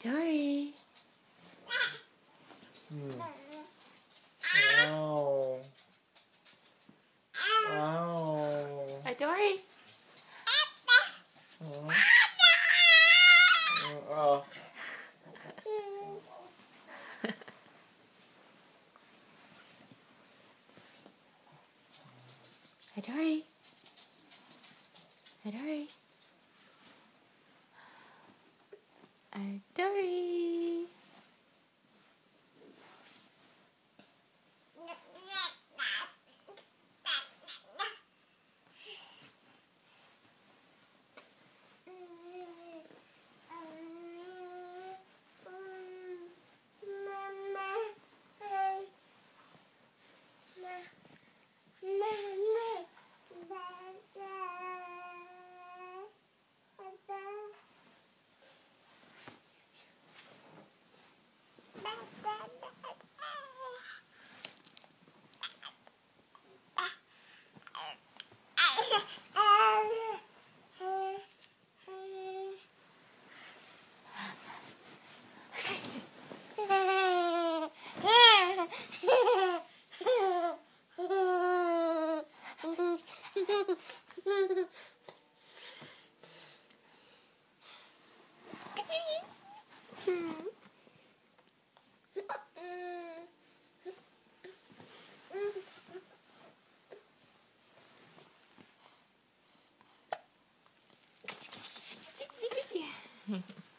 Dory. Hmm. Wow. Wow. Hi, Dory. Oh. Oh. Hi, Dory. Hi, Dory. Hi, Dory. Mm-hmm.